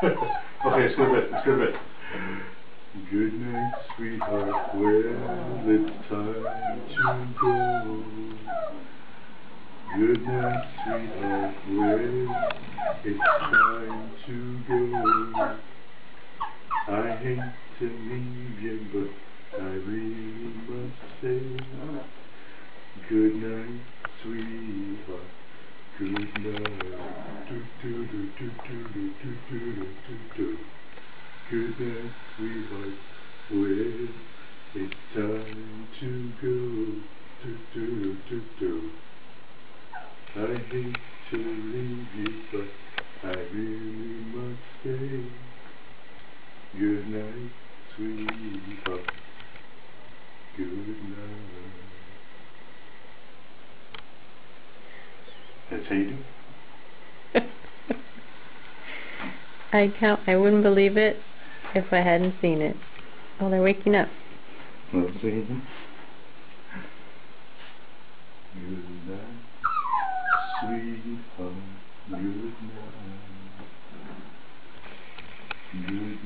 okay, let's go to bed. Let's go to bed. Good night, sweetheart. Well, it's time to go. Good night, sweetheart. Well, it's time to go. I hate to leave you, but I really must say, good night, do. Do to do do to do do to do. Good night, sweetheart. Well, it's time to go. Do, do, do, do. I hate to leave you, but I really must stay. Good night, sweetheart. Good night. That's how you do. I count. I wouldn't believe it if I hadn't seen it. Oh, they're waking up. Good night,